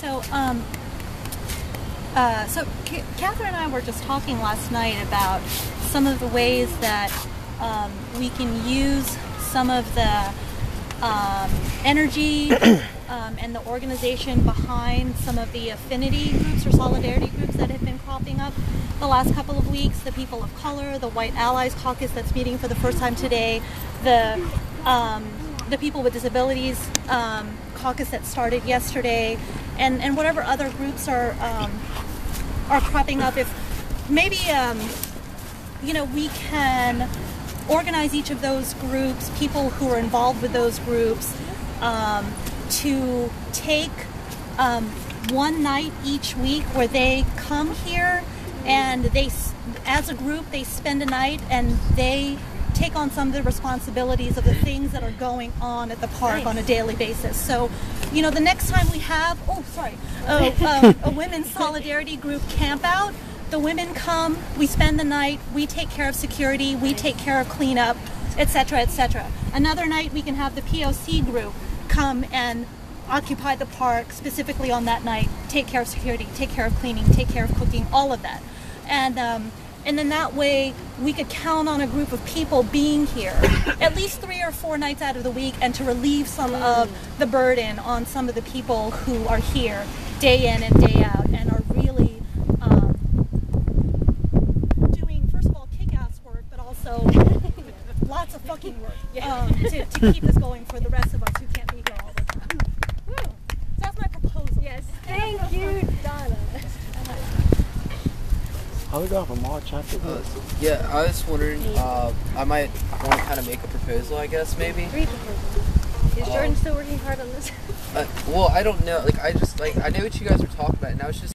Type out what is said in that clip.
So, um, uh, so C- Catherine and I were just talking last night about some of the ways that um, we can use some of the um, energy um, and the organization behind some of the affinity groups or solidarity groups that have been cropping up the last couple of weeks. The People of Color, the White Allies Caucus that's meeting for the first time today, the um, the People with Disabilities um, Caucus that started yesterday, and, and whatever other groups are um, are cropping up. If maybe um, you know we can organize each of those groups, people who are involved with those groups, um, to take um, one night each week where they come here and they, as a group, they spend a night and they take on some of the responsibilities of the things that are going on at the park on a daily basis. So, you know, the next time we have, oh, sorry, a, a women's solidarity group camp out, the women come, we spend the night, we take care of security, we take care of cleanup, etc., etc. Another night we can have the POC group come and occupy the park specifically on that night, take care of security, take care of cleaning, take care of cooking, all of that. And um, and then that way we could count on a group of people being here at least three or four nights out of the week and to relieve some of the burden on some of the people who are here day in and day out and are really um, doing first of all kick-ass work but also lots of fucking work um, to, to keep this going for the rest of us who can't be here all the time. Woo. So that's my proposal. Yes. Thank you, Donna. How we go from March chapter? Uh, yeah, I was wondering. Uh, I might want to kind of make a proposal. I guess maybe. Three proposals. Is Um, Jordan still working hard on this? Uh, well, I don't know. Like, I just like I know what you guys were talking about, and I was just